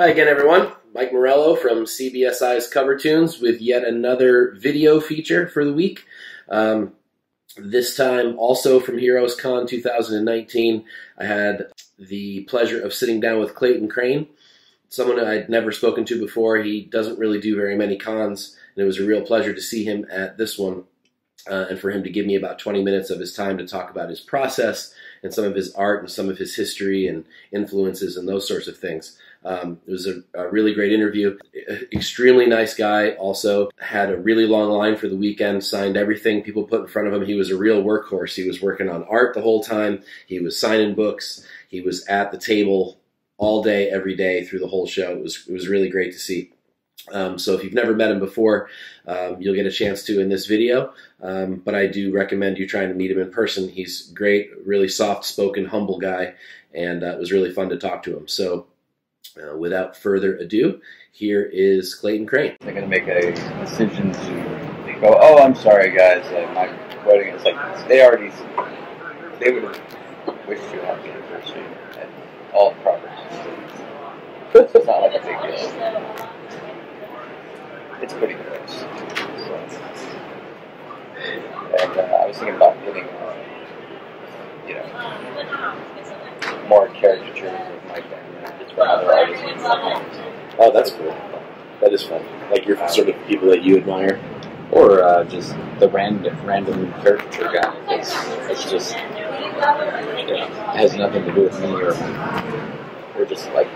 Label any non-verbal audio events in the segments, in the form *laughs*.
Hi again, everyone. Mike Morello from CBSI's Cover Tunes with yet another video feature for the week. Um, this time, also from Heroes Con 2019, I had the pleasure of sitting down with Clayton Crain, someone I'd never spoken to before. He doesn't really do very many cons, and it was a real pleasure to see him at this one uh, and for him to give me about 20 minutes of his time to talk about his process and some of his art and some of his history and influences and those sorts of things. Um, it was a, a, really great interview. Extremely nice guy. Also had a really long line for the weekend. Signed everything people put in front of him. He was a real workhorse. He was working on art the whole time. He was signing books. He was at the table all day, every day through the whole show. It was it was really great to see. Um, so if you've never met him before, um, you'll get a chance to in this video. Um, but I do recommend you trying to meet him in person. He's great, really soft-spoken, humble guy, and uh, it was really fun to talk to him. So uh, without further ado, here is Clayton Crain. They're going to make a decision to go, oh, I'm sorry, guys, uh, my wedding is like, they already, they would wished you happy anniversary and all progress. it's not like a big deal it's pretty close. So, and uh, I was thinking about getting, you know, more caricatures of my family just for other. Oh, that's cool. That is fun. Like your sort of people that you admire. Or uh, just the random random caricature guy. It's, it's just know, has nothing to do with me or we're just like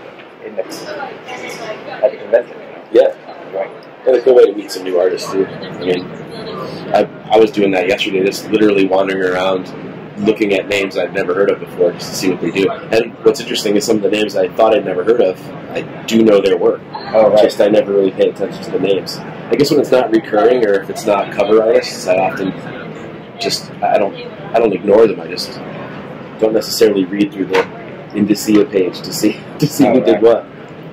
in the at the convention. Yeah. Right and a good way to meet some new artists too. I mean, I, I was doing that yesterday, just literally wandering around, looking at names I'd never heard of before, just to see what they do. And what's interesting is some of the names I thought I'd never heard of, I do know their work. Oh, right. Just I never really pay attention to the names. I guess when it's not recurring or if it's not cover artists, I often just I don't I don't ignore them. I just don't necessarily read through the Indicia page to see *laughs* to see oh, who right. did what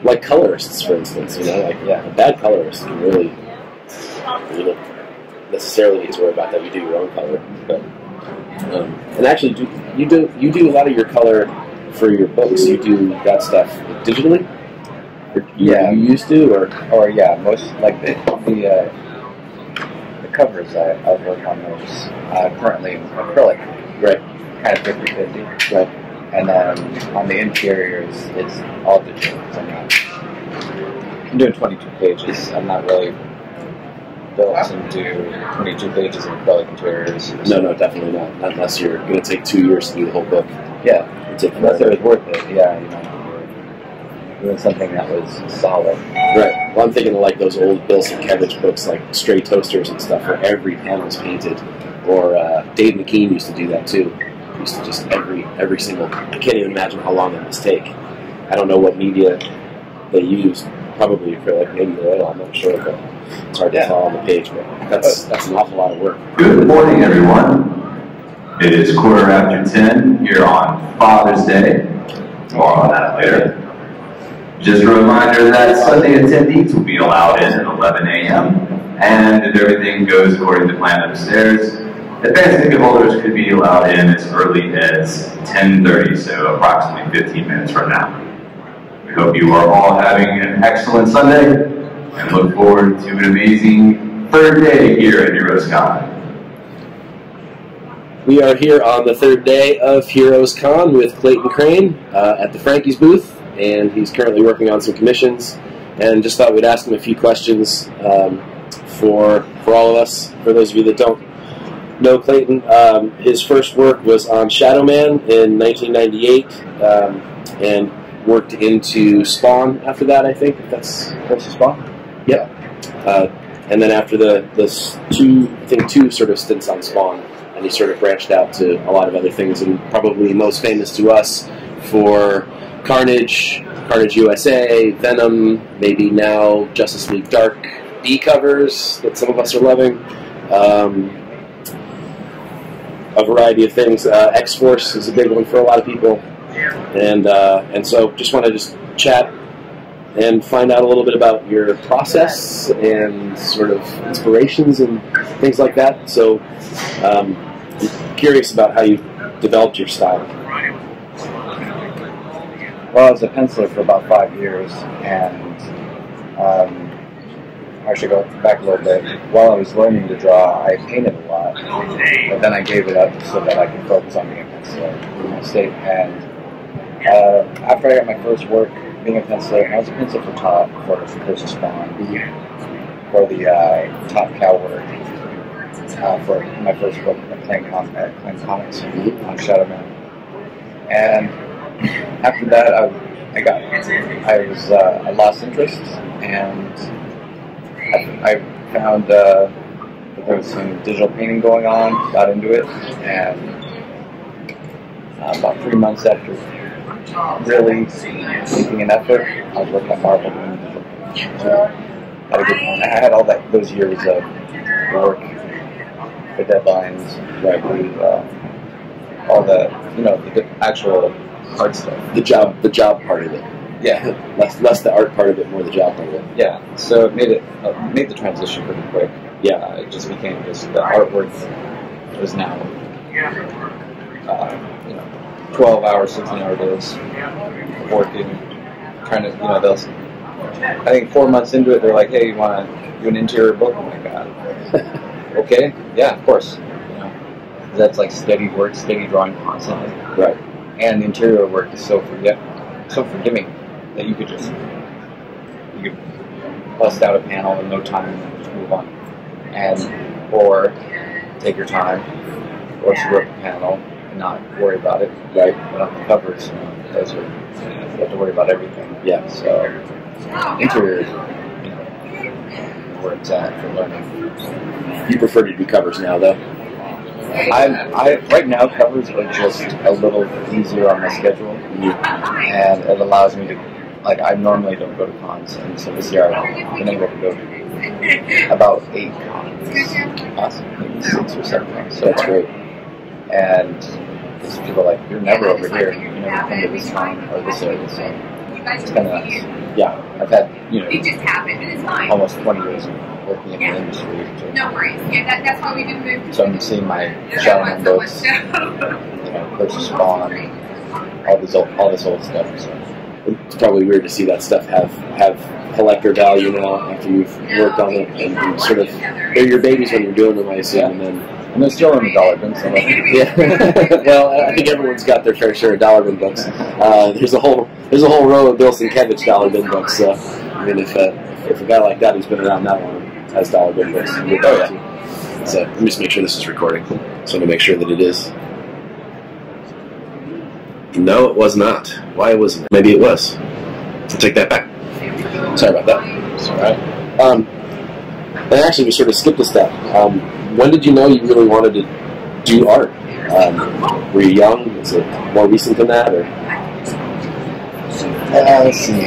like colorists, for instance. You know, like yeah, a bad colorist can really you don't necessarily need to worry about that. You do your own color, but um, and actually, do you do you do a lot of your color for your books? You do that stuff digitally. Or yeah, you used to, or or yeah, most like the the, uh, the covers I, I work on those uh, currently acrylic, right? Kind of 50-50. right? And then on the interiors, it's all digital. I'm, not, I'm doing 22 pages. I'm not really built into 22 pages of acrylic interiors. No, no, definitely not. Not unless you're going to take two years to do the whole book. Yeah, unless it was worth it. Yeah, you know, doing something that was solid. Right. Well, I'm thinking of like those old Bill Sienkiewicz books, like Stray Toasters and stuff, where every panel is painted. Or uh, Dave McKean used to do that too used to just every every single. I can't even imagine how long that must take. I don't know what media they use. Probably acrylic, maybe oil. I'm not sure, but it's hard to follow on the page. But that's that's an awful lot of work. Good morning, everyone. It is quarter after ten here on Father's Day. More on that later. Just a reminder that Sunday attendees will be allowed in at 11 a.m. And if everything goes according to plan upstairs, Advanced ticket holders could be allowed in as early as 10.30, so approximately 15 minutes from now. We hope you are all having an excellent Sunday and look forward to an amazing third day here at Heroes Con. We are here on the third day of Heroes Con with Clayton Crain uh, at the Frankie's booth, and he's currently working on some commissions. And just thought we'd ask him a few questions um, for for all of us. For those of you that don't know Clayton. Um, his first work was on Shadow Man in 1998, um, and worked into Spawn after that. I think that's that's Spawn. Yep. Uh, and then after the the two, I think two sort of stints on Spawn, and he sort of branched out to a lot of other things, and probably most famous to us for Carnage, Carnage USA, Venom, maybe now Justice League Dark B covers that some of us are loving. Um, a variety of things. Uh, X Force is a big one for a lot of people, and uh, and so just want to just chat and find out a little bit about your process and sort of inspirations and things like that. So um, I'm curious about how you developed your style. well, I was a penciler for about five years, and um, I should go back a little bit. While I was learning to draw, I painted a lot, but then I gave it up so that I could focus on being a penciler. And uh, after I got my first work being a penciler, I was a pencil for Top for Curse of Spawn, for the uh, Top Cow work, uh, for my first book, playing com- Clan Comics on Shadow Man. And *clears throat* after that, I, I got, I was, uh, I lost interest, and I, I found uh, that there was some digital painting going on, got into it, and uh, about three months after really making an effort, I was working at Marvel doing digital painting. So had a good I had all that those years of work, the deadlines, right, uh, all the you know the actual hard stuff. The job, the job part of it. Yeah, less, less the art part of it, more the job part of it. yeah. So it made it uh, made the transition pretty quick. Yeah. Uh, it just became just the artwork was now uh, you know twelve hour, sixteen hour days working, trying to you know they'll. I think four months into it, they're like, "Hey, you want to do an interior book?" Oh my god. okay, yeah, of course. You know, that's like steady work, steady drawing constantly, Right. and the interior work is so forget, so forgiving that you could just you could bust out a panel in no time and just move on, and or take your time, or screw up the panel and not worry about it. Right. But on the covers, you know, those are you have to worry about everything. Yeah. So interior, you know, where it's at for learning. You prefer to do covers now, though. I, I right now covers are just a little easier on my schedule, and it allows me to like I normally don't go to cons, and so this year I've been able to go to about eight cons, possibly six or seven. So That's great. And there's people like you're never over here, you never come to this con or this area, so it's kind of nice. Yeah. I've had you know It just happened, and it's fine. almost 20 years of working in the industry. To, No worries. Yeah, that, that's why we didn't move. so I'm seeing my There's Shadowman so much books, stuff. you know, Curse of *laughs* Spawn, all this old, all this old stuff. So. It's probably weird to see that stuff have have collector value now after you've worked on it and sort of they're your babies when you're doing them, I assume, and then And they're still in the dollar bin, somewhere. *laughs* *laughs* yeah. well, I think everyone's got their fair share of dollar bin books. Uh, there's a whole there's a whole row of Bill Sienkiewicz dollar bin books. So I mean, if uh, if a guy like that who's been around that long has dollar bin books, Oh, too. So let me just make sure this is recording. So I'm gonna make sure that it is. No, it was not. Why wasn't it? Maybe it was. I'll take that back. Sorry about that. it's all right. Um, and actually, we sort of skipped a step. Um, when did you know you really wanted to do art? Um, were you young? Was it more recent than that? Or Uh, let's see.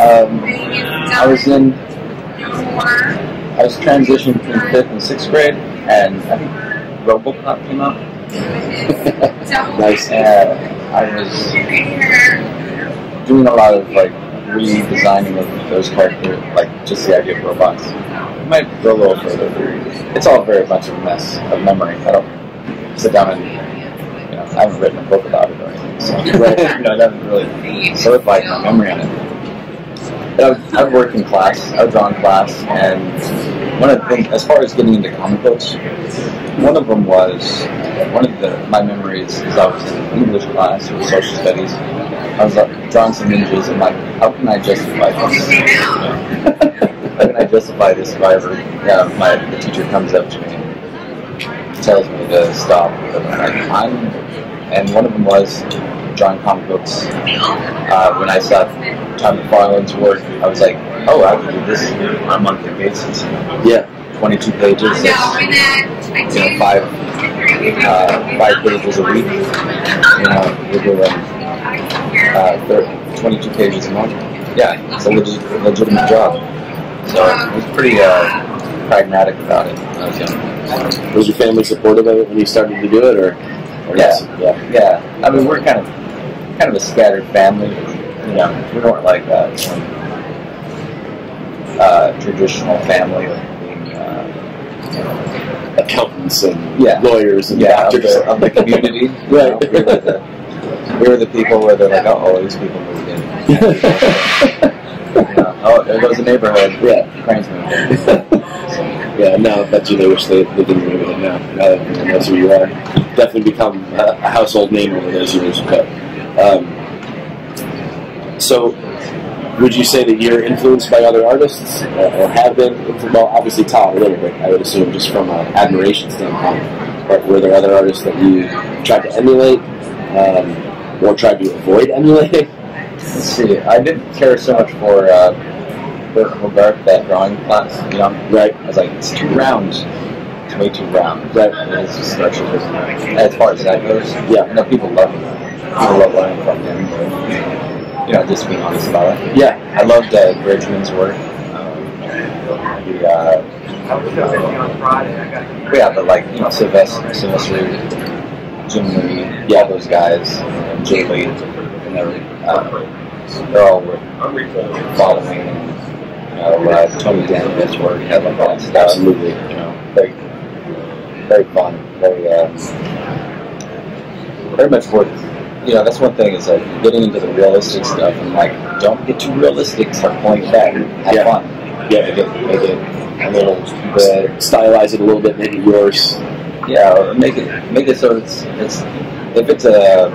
Um, I was in, I was transitioning between fifth and sixth grade, and I think RoboCop came out. *laughs* nice. And I was doing a lot of like redesigning of those characters, like just the idea of robots. It might go a little further. It's all very much a mess of memory. I don't sit down and you know I haven't written a book about it or anything, so *laughs* you know I haven't really solidified my memory on it. But I would, I would work in class. I would draw in class, and one of the things, as far as getting into comic books, one of them was one of the my memories is I was in English class or social studies. I was uh, drawing some images and like, how can I justify this? *laughs* how can I justify this if I ever, yeah, my the teacher comes up to me and tells me to stop. And I'm like, I'm, and one of them was drawing comic books. Uh, when I saw Todd McFarlane's work, I was like, oh, I can do this on a monthly basis. Yeah. 22 pages, No, that's, and then you know, five uh, five pages a week. You know, we're doing uh, 22 pages a month. Yeah, it's a legit, legitimate job. So I was pretty uh, pragmatic about it when I was young. Was your family supportive of it when you started to do it, or? or Yeah. not? Yeah. Yeah, I mean we're kind of kind of a scattered family. You know, we weren't like that some, uh, traditional family of being. Uh, Accountants and Yeah. lawyers and yeah, of doctors. the, of the community. *laughs* you Right. know, we were the, we were the people where they're like, oh, these people moved in. *laughs* Oh, there goes the neighborhood. yeah. Crains moved in. Yeah, now I bet you they wish they lived in the neighborhood now. Now that everyone knows who you are, definitely become a, a household name over those years. But um, so, would you say that you're influenced by other artists, or, or have been? Well, obviously Todd a little bit, I would assume, just from an admiration standpoint. But were there other artists that you tried to emulate, um, or tried to avoid emulating? Let's see. I didn't care so much for uh, Burne Hogarth, that drawing class. You know, Right. I was like, it's too round. It's way too round. Right. And it's just structured. As far as that goes, Yeah. I know people love it. People love learning from him. You know, just being honest about it. Yeah. I loved uh, Bridgman's work. Um, the, uh, yeah, but like, you know, Silvestri, Silvestri Jim Lee, yeah, those guys, Jae Lee, and they're, uh, they're all following, you know, uh, Tony Danza's work, all that stuff. Absolutely. You know, very, very fun, very, uh, very much worth you know, that's one thing is like getting into the realistic stuff and like don't get too realistic, start pulling it back. Have Yeah. fun. Yeah. Make it make it a little bit Stylize it a little bit, make it yours. yeah, or make it make it so it's it's if it's a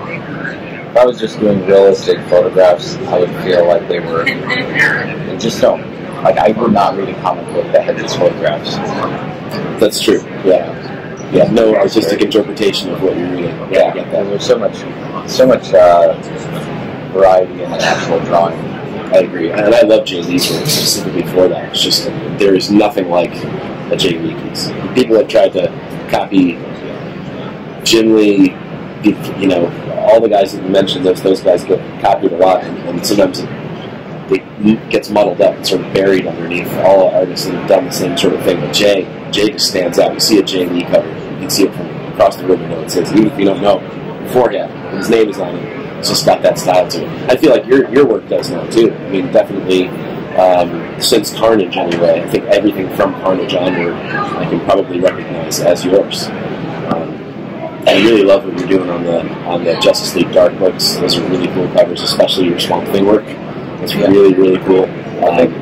if I was just doing realistic photographs, I would feel like they were they just don't like I would not read a comic book that had these photographs. That's true. Yeah. Yeah. No artistic interpretation of what you're reading. Yeah, get that. There's so much so much uh, variety in the actual drawing. I agree, and I love Jae Lee's work specifically for that. It's just there is nothing like a Jay Lee piece. People have tried to copy Jim Lee, you know, all the guys that you mentioned. Those those guys get copied a lot, and, and sometimes it gets muddled up and sort of buried underneath all artists that have done the same sort of thing. But Jae, Jae just stands out. You see a Jae Lee cover, you can see it from across the room. You know, it says even if you don't know beforehand, his name is on it. It's just got that style to it. I feel like your your work does now too. I mean, definitely um, since Carnage anyway. I think everything from Carnage onward, I can probably recognize as yours. Um, I really love what you're doing on the on the Justice League Dark books. Those are really cool covers, especially your Swamp Thing work. It's Yeah. really really cool. Um,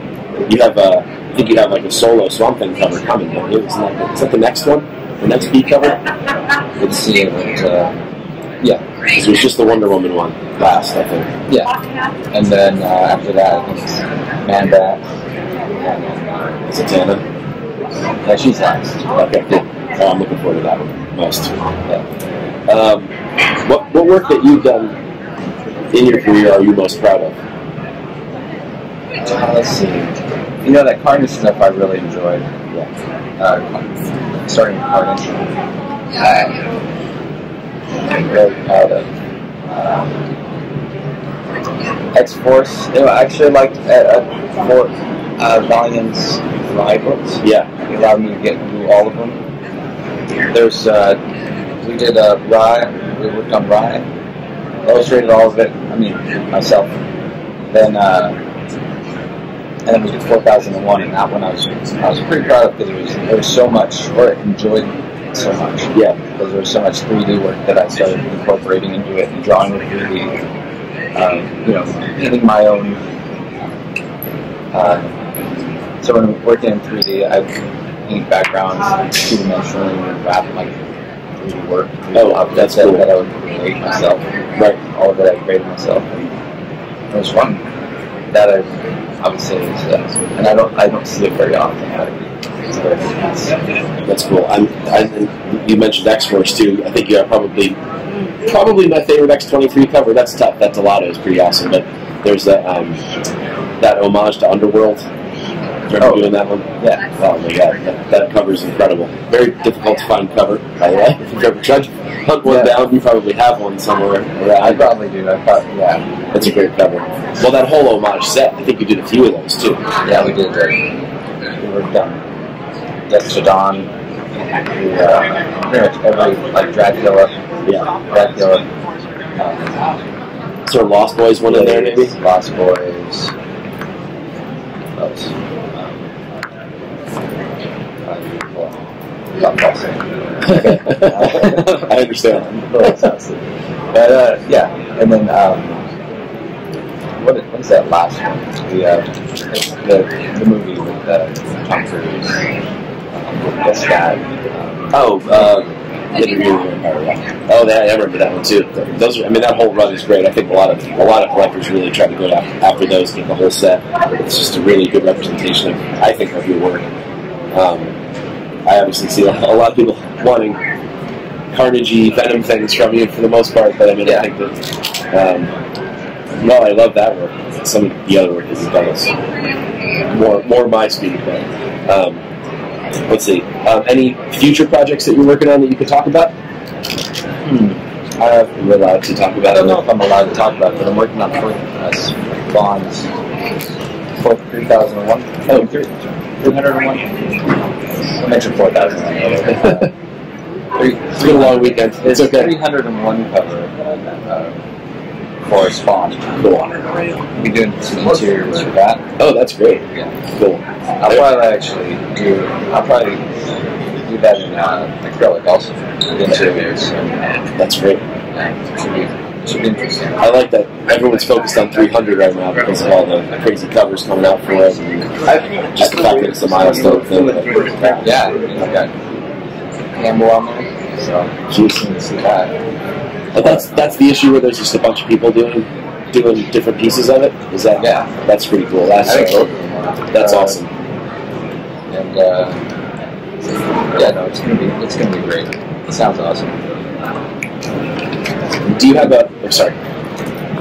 you have a, I think you have like a solo Swamp Thing cover coming. Don't you? Isn't that, is that the next one? The next B cover? Let's see it. Uh, yeah, it was just the Wonder Woman one last, I think. yeah. And then uh, after that, I think it's Man Bat. And, Is it Tana? uh, yeah, she's last. Okay, cool. Oh, I'm looking forward to that one most. Yeah. Um, what what work that you've done in your career are you most proud of? Uh, let's see. You know that Carnage stuff I really enjoyed. Yeah. Uh, starting with Carnage. Uh, I'm really proud of. Um, X Force. You know, I actually liked uh, uh, Fort uh, Valiant's Rai books. Yeah. It allowed me to get through all of them. There's, uh, we did uh, Rai, we worked on Rai, illustrated all of it, I mean, myself. Then, uh, and then we did 4001, and that one I was, I was pretty proud of because there was, there was so much, or enjoyed so much. Yeah. Because there was so much 3D work that I started incorporating into it and drawing with 3D. Um, you know, painting my own. Uh, so when I working in 3D, I paint backgrounds two dimensionally and wrap like 3D work. Oh, objects that's cool. that, that I would create myself. Right. All of it I created myself. And it was fun. That I, I would say is, uh, and I don't, I don't see it very often. That's cool. I'm, I, you mentioned X Force too. I think you have probably probably my favorite X twenty three cover. That's tough. that's That Dell'Otto is pretty awesome. But there's that um, that homage to Underworld. Remember Oh. doing that one? Yeah. Oh my god, that, that cover is incredible. Very difficult to find cover, by the way. If you've ever tried to hunt one Yeah. down, you probably have one somewhere Yeah, I probably do. I thought, yeah, That's a great cover. Well, that whole homage set, I think you did a few of those too. yeah, we did. Uh, we worked on Death to Dawn. We, uh, pretty much every like Dracula, Yeah. Dracula. Um, of Lost Boys one in there, maybe. Lost Boys. What else? Um, uh, Buck Bussing. I understand. What else? But uh, yeah, and then um, what is, what is that last one? The uh, the, the movie with uh, Tom Cruise. Um, what's that? Um, Oh, uh, oh, that, I remember that one too. Those, are, I mean, that whole run is great. I think a lot of a lot of collectors really try to go after, after those, get the whole set. It's just a really good representation of, I think, of your work. Um, I obviously see a, lot of people wanting Carnage Venom things from you for the most part, but I mean, I Yeah. think that. Um, no, I love that work. Some of the other work that you've done is more more my speed, but. Um, Let's see. Um, any future projects that you're working on that you could talk about? hmm, Uh, you're allowed to talk about. I don't know if I'm allowed to talk about it, but I'm working on fourth uh, bonds. Fourth 3001? Oh, 301? I mentioned 4001. Three, It's been a long weekend. It's okay. 301 cover uh, for Spawn. Cool. We'll be doing some interiors for that. Oh, that's great. Yeah. Cool. I'll probably actually do. I'll probably do that in uh, acrylic also. The interiors. So, That's great. yeah, should be interesting. I like that everyone's focused on 300 right now because of all the crazy covers coming out for it. And just the fact that it's a milestone thing. Yeah, got Campbell on there, so Jeez. you can see that. but that's that's the issue where there's just a bunch of people doing doing different pieces of it. Is that? Yeah. That's pretty cool. That's I think both of them are. that's Uh, awesome. And uh, yeah, no, it's gonna be it's gonna be great. It sounds awesome. Do you have a? I'm sorry.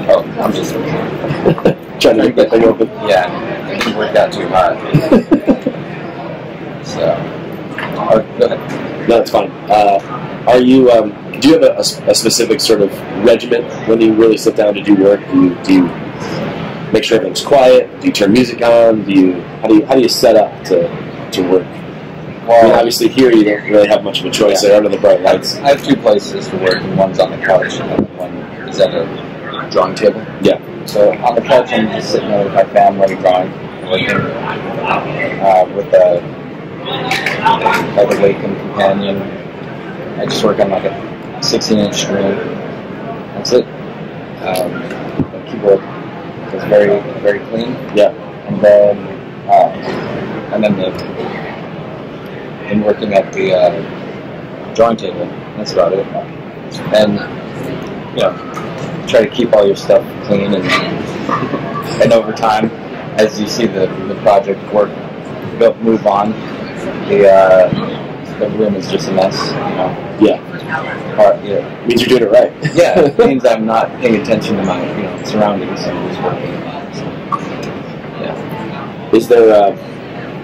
Oh, I'm just *laughs* Trying to make that thing open. yeah, didn't work out too hard. *laughs* So, oh, go ahead. No, it's fine. Uh, are you? Um, do you have a specific sort of regiment when you really sit down to do work? Do you, do you make sure everything's quiet? Do you turn music on? Do you how do you how do you set up to to work? Well, obviously here you don't really have much of a choice. They're under the bright lights. I have two places to work, and one's on the couch, and one is at a drawing table. Yeah. So on the couch, I'm just sitting there with my family, drawing, working uh, with a like a companion. I just work on like a 16-inch screen. That's it. Um, the keyboard is very very clean, Yeah. and then uh, and then the and working at the uh, drawing table. That's about it. And you know, try to keep all your stuff clean and and over time, as you see the, the project work move on, the uh, the room is just a mess. You know, Yeah. Part- yeah, Means you're doing it right. *laughs* yeah. It means I'm *laughs* not paying attention to my you know surroundings. I'm just working. So, yeah. Is there uh,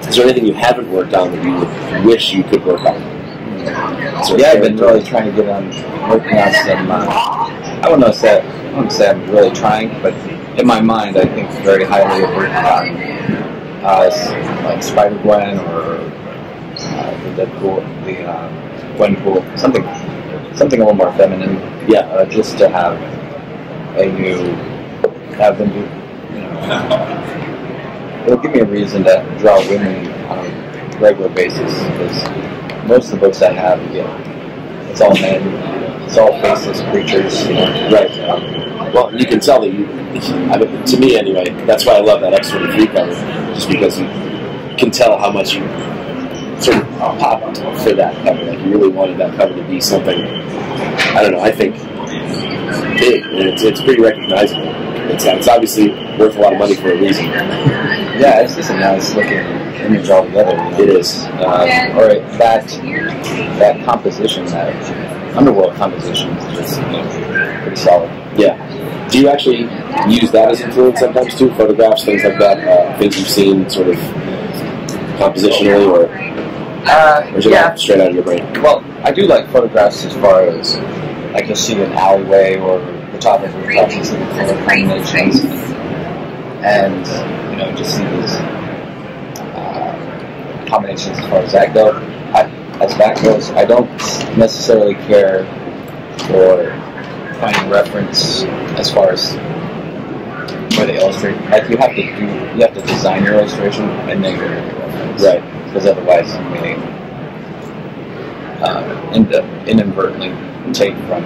is there anything you haven't worked on that you wish you could work on? Yeah, I've been really trying to get on working on some. Uh, I wouldn't know say I wouldn't say I'm really trying, but in my mind, I think very highly of working on uh, like Spider Gwen or uh, the Deadpool, the uh, Gwenpool, something something a little more feminine. Yeah. uh, just to have a new have them do. You know, it'll give me a reason to draw women on a regular basis because most of the books I have, you know, it's all men, it's all faceless creatures. You know, Right. Well, you can tell that you, I mean, to me anyway, that's why I love that X23 cover, just because you can tell how much you sort of popped for that cover. Like, you really wanted that cover to be something, I don't know, I think big, and it's, it's pretty recognizable. It's, it's obviously worth a lot of money for a reason. *laughs* Yeah, it's just a nice looking image altogether. It is. Uh, or that that composition, that underworld composition, is just you know, pretty solid. Yeah. Do you actually use that as influence sometimes too? Photographs, things like that, uh, things you've seen sort of compositionally, or, Uh, or is it all straight out of your brain? Well, I do like photographs as far as like you'll see an alleyway or the top of a rooftop and see the color combinations, and you know just see these uh, combinations as far as that go. I, as that goes, I don't necessarily care for finding reference as far as where they illustrate. Like you have to do, you have to design your illustration and then to reference, Right. Because otherwise, you may uh, end up inadvertently take from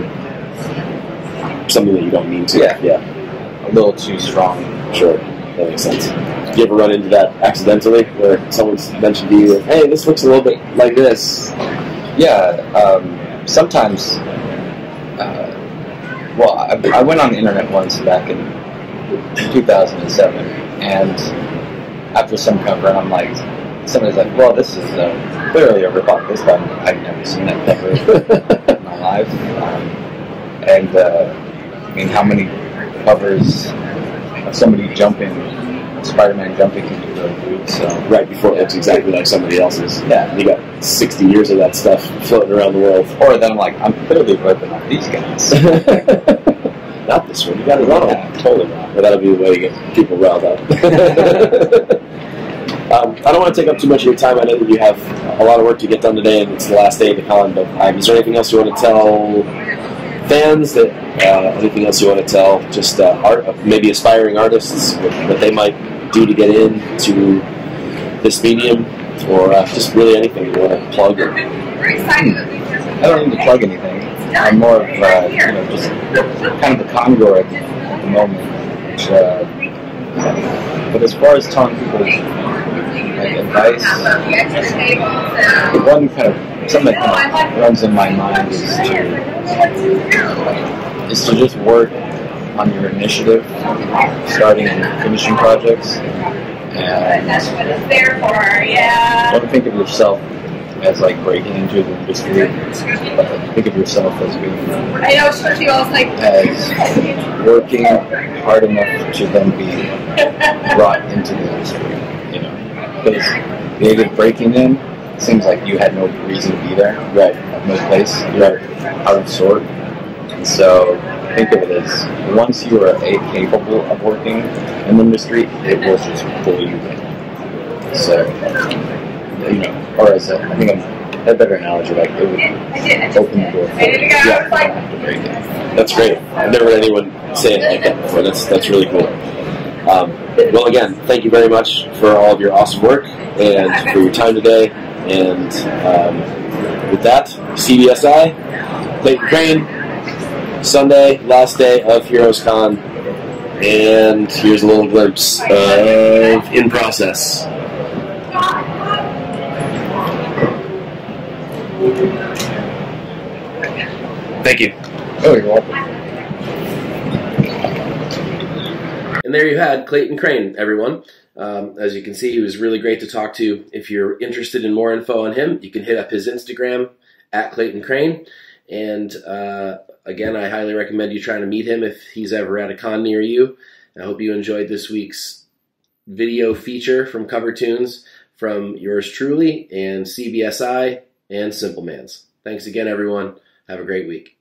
something that you don't mean to. Yeah. yeah, a little too strong. Sure, that makes sense. Do you ever run into that accidentally, where someone's mentioned to you, "Hey, this looks a little bit like this"? Yeah, um, sometimes. Uh, well, I, I went on the internet once back in 2007, and after some cover, I'm like, somebody's like, "Well, this is uh, clearly a ripoff." This time, I've never seen that cover in my *laughs* life, um, and uh, I mean, how many covers of somebody jumping, Spider-Man jumping into the boot? So right before it looks exactly like somebody else's. Yeah. You got 60 years of that stuff floating around the world. or then I'm like, I'm clearly ripping off these guys. *laughs* Not this one. You got it wrong. Yeah. Totally wrong. But that'll be the way to get people riled up. *laughs* um, I don't want to take up too much of your time. I know that you have a lot of work to get done today, and it's the last day of the con. But um, is there anything else you want to tell fans? That uh, anything else you want to tell? Just uh, art, maybe aspiring artists, what, what they might do to get into this medium, or uh, just really anything you want to plug. Or, We're excited that we just. I don't need to plug anything. I'm more of uh, you know just kind of the conduit at the moment. Uh, but as far as telling people like advice, the one kind of something that runs in my mind is to is to just work on your initiative, starting and finishing projects, and That's what it's there for, yeah. don't think of yourself as like breaking into the industry. But think of yourself as being I know, so she was like. as working hard enough to then be brought into the industry. You know, because the idea of breaking in seems like you had no reason to be there, right. have no place, you're out of sort. And so think of it as once you are a capable of working in the industry, it will just pull you in. So you know, or as a, I think I'm, a better analogy, like it would I did, I open the door for Ready to you. go. You I was like- don't have to break it. That's great. I've never heard anyone say it like that before. That's that's really cool. Um, well, again, thank you very much for all of your awesome work and for your time today. And um, with that, CBSI, Clayton Crain, Sunday, last day of Heroes Con, and here's a little glimpse of in process. Thank you. Oh, you're welcome. And there you had Clayton Crain, everyone. Um, as you can see, he was really great to talk to. If you're interested in more info on him, you can hit up his Instagram at Clayton Crain. And uh, again, I highly recommend you trying to meet him if he's ever at a con near you. I hope you enjoyed this week's video feature from Cover Tunes from yours truly and CBSI and Simpleman's. Thanks again, everyone. Have a great week.